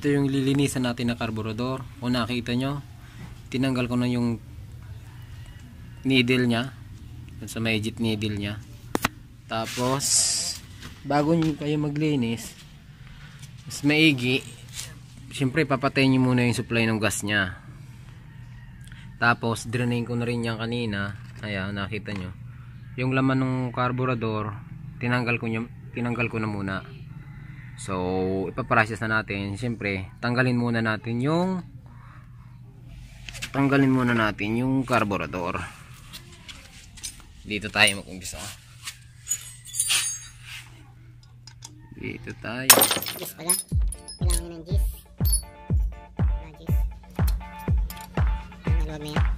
ito yung lilinisan natin na carburetor. Kung nakita nyo, tinanggal ko na yung needle. Dun sa magit needle niya. Tapos, bago nyo kayo maglinis, mas maigi, siyempre papatayin nyo muna yung supply ng gas niya. Tapos, drainain ko na rin yan kanina. Ayan, nakita nyo. Yung laman ng carburetor, tinanggal ko, nyo, tinanggal ko na muna. So, ipaprocess na natin. Siyempre, tanggalin muna natin yung tanggalin muna natin yung carburetor. Dito tayo mag-umpisa. Dito tayo. Gis pala. Kailangan ng gis. Ah, gis. Ang load na yan.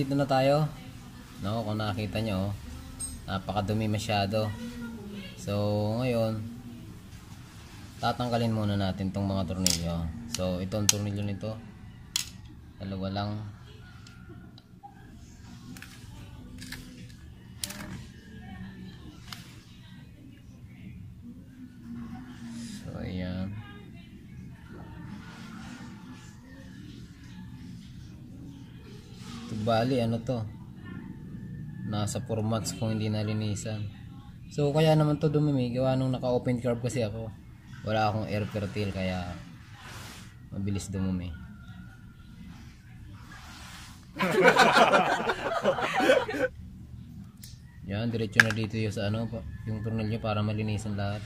Nandito na tayo. No, kung nakita nyo, napakadumi masyado. So, ngayon, tatanggalin muna natin tong mga tornilyo. So, ito ang tornilyo nito. Dalawa lang. Bali, ano to? Nasa 4 months kung hindi nalinisan. So, kaya naman to dumumi. Gawa nung naka-open curve kasi ako. Wala akong air curtail kaya mabilis dumumi. Yan, diretso na dito yung sa ano, yung tornilyo para malinisan lahat.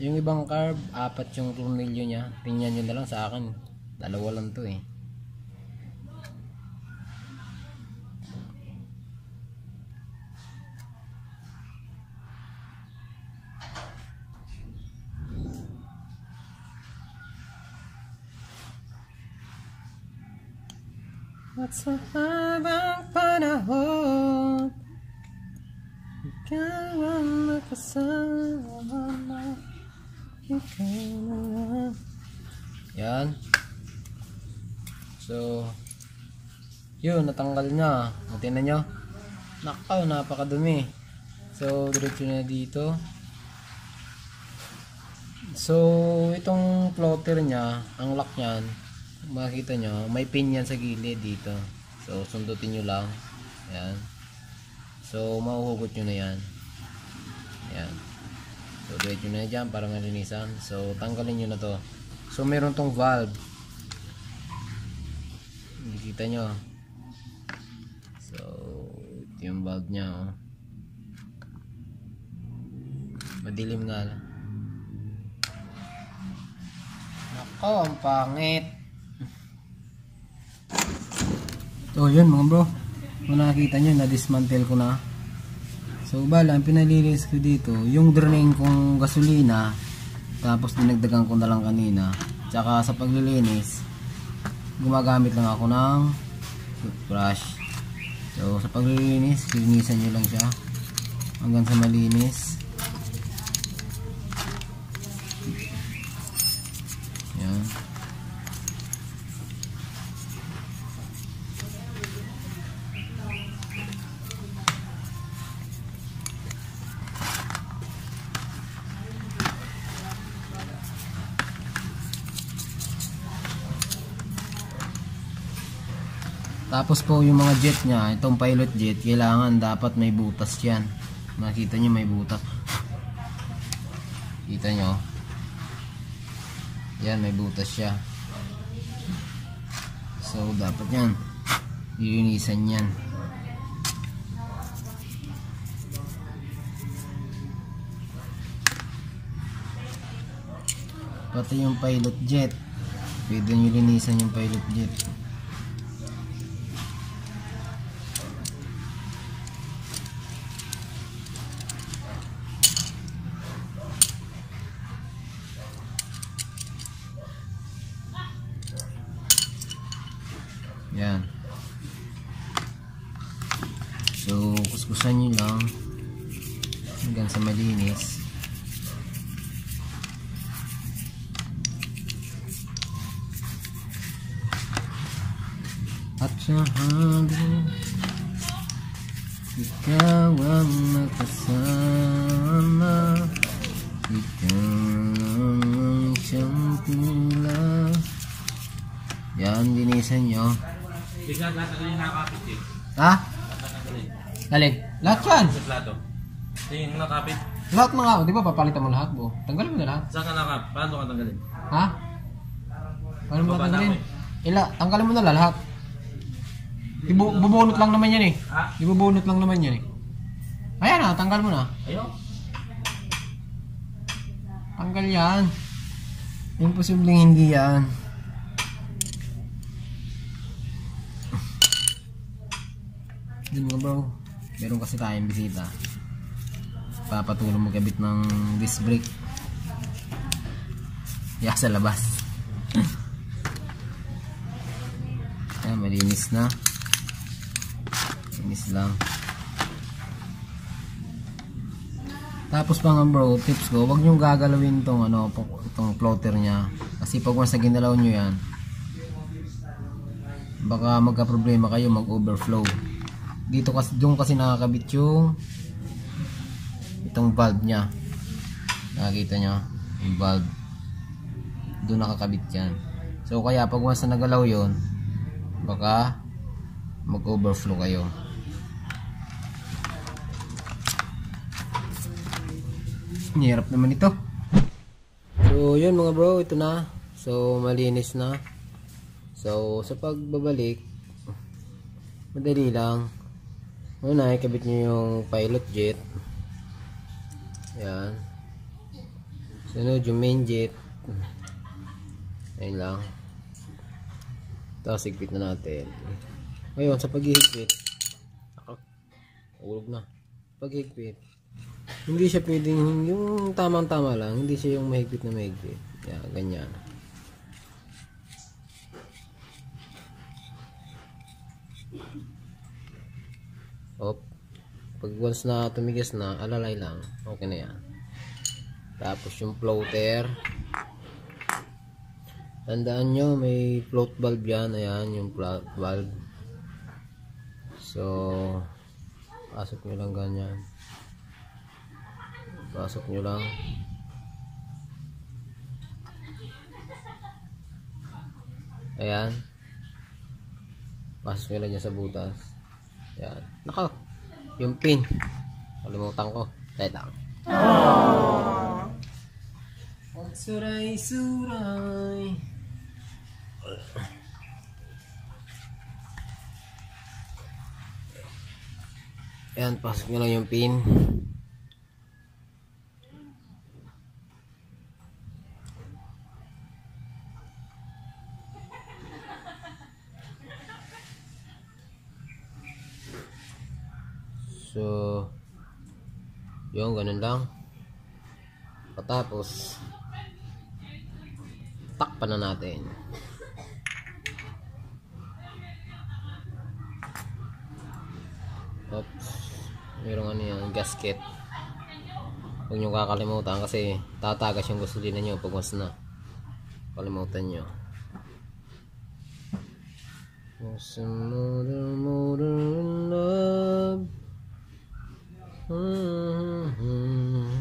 Yung ibang carb, apat yung tornilyo niya. Tingnan nyo na lang sa akin. Dalawa lang to eh. At sa habang panahon Ikaw ang nakasama Ikaw naman Yan So Yun, natanggal niya Tingnan nyo Nakaw, napakadumi So, diretso na dito So, itong plotter niya Ang lock niyan makikita nyo, may pin yan sa gilid dito. So, sundutin nyo lang. Ayan. So, mahuhugot nyo na yan. Ayan. So, diretso na dyan para malinisan. So, tanggalin nyo na to. So, meron tong valve. Nakikita nyo. So, ito yung valve nya. Oh. Madilim nga lang. Nako, ang pangit. So yun mga bro Kung nakikita nyo na-dismantle ko na So bala ang pinalilis ko dito Yung drain kong gasolina Tapos dinagdagan ko na lang kanina Tsaka sa paglilinis Gumagamit lang ako ng Toothbrush. So sa paglilinis Linisan nyo lang siya. Hanggang sa malinis Tapos po yung mga jet niya, itong pilot jet, kailangan dapat may butas yan. Makita nyo may butas. Kita nyo? Yan, may butas siya. So, dapat yan. Lilinisan yan. Pati yung pilot jet. Pwede nyo linisan yung pilot jet. So, kuskusan nyo lang hanggang sa malinis. At sa hangin Ikaw ang nakasama Ikaw ang siyang tula Yan, linisan nyo eh. Ha? Galing. Lahat yan. Sa plato. Ito yung nakapit. Lahat mga, di ba papalitan mo lahat mo? Tanggalin mo na lahat. Saan ka nakapit? Paano ka tanggalin? Ha? Paano mo tanggalin? ako. Ila, tanggalin mo na lahat. Ibu bubunot lang naman yan eh. Ha? Ibubunot lang naman yan eh. Ayan na, tanggal mo na. Ayun. Tanggal yan. Imposibleng hindi yan. Yun mga bro, meron kasi tayong bisita. Papatulong magkabit ng disc brake. Ya sa labas. Ayan, malinis na. Malinis lang. Tapos pa nga bro, tips ko, wag nyo gagalawin tong ano, itong floater niya. Kasi pag once na ginalaw nyo yan, baka magka-problema kayo mag-overflow. Dito kasi, doon kasi nakakabit yung itong valve niya. Nakakita nyo? Yung valve. Doon nakakabit yan. So kaya pag once na nagalaw yon baka mag-overflow kayo. Hirap naman ito. So, yun mga bro, ito na. So, malinis na. So, sa pagbabalik, madali lang. Una, ikabit nyo yung pilot jet. Yan. Sunod yung main jet. Ayun lang. Tapos, higpit na natin. Ngayon, sa paghihigpit, ulog na. Paghigpit, hindi siya pwedeng yung tamang-tama lang, hindi siya yung mahigpit na mahigpit. Yan, ganyan. Op. Pag once na tumigas na, alalay lang. Okay na yan. Tapos yung floater. Tandaan nyo, may float valve yan. Ayan, yung float valve. So, pasok nyo lang ganyan. Pasok nyo lang. Ayan. Pasok nyo lang sa butas. Ayan. Nako. Yung pin. Kalimutan ko. Dahil lang. Ang suray-suray. Ayan. Pasok nyo lang yung pin. So, yung ganun lang. Patapos, takpan na natin. Oops. Mayroong ano yan, gasket. Huwag nyo kakalimutan kasi tatagas yung gasolina nyo pag mas na. Kalimutan nyo. Was a motor, motor, Mm-hmm.